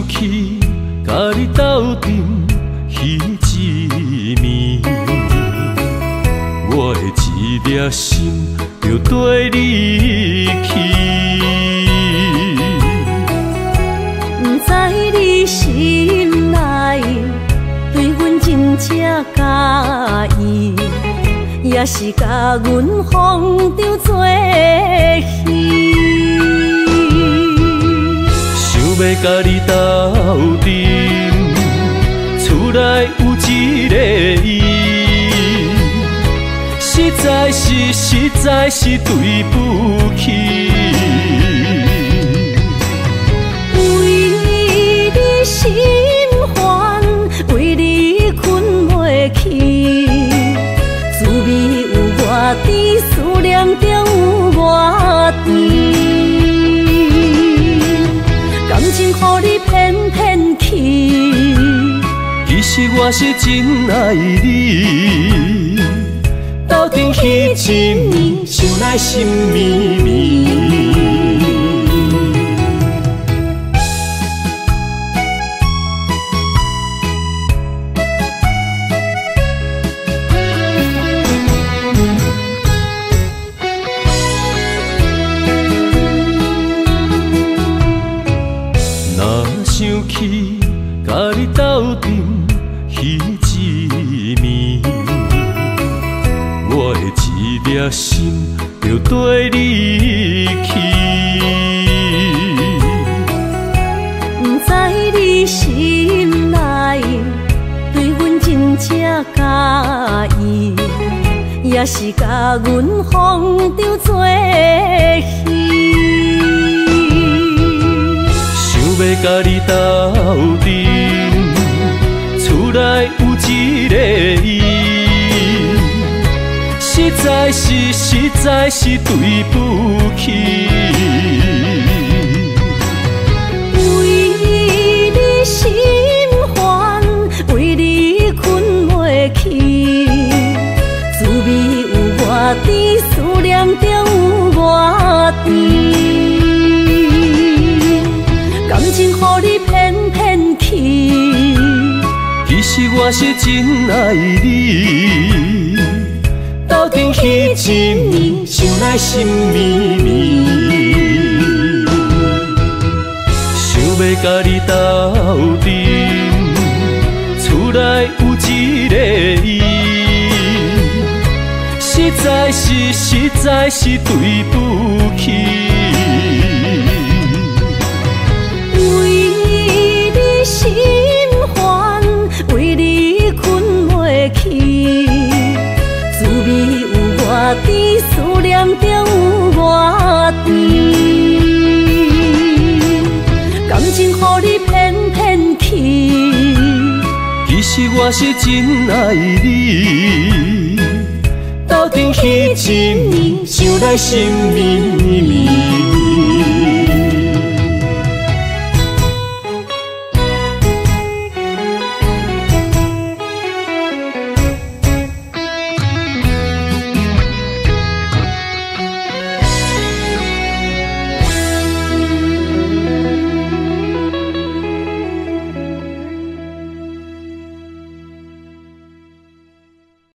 想起甲你斗阵彼一暝，我的一粒心就跟你去。不知你心内对阮真正介意，也是甲阮放着做甲你斗阵，厝内有一个伊，实在是实在是对不起。感情予你骗骗去，其实我是真爱你，斗阵彼一暝，想来心绵绵。斗阵彼一暝，我的一颗心就跟你去。不知你心内对阮真正介意，也是甲阮放着做戏。想要甲你斗在是实在是对不起。为你心烦，为你困袂去，滋味有偌甜，思念就有偌甜。感情乎你骗骗去，其实我是真爱你，斗阵彼一暝，想来心绵绵。想要甲你斗阵，厝内有一个伊，实在是实在是对不起。我是真爱你，斗阵彼一暝，想来心绵绵。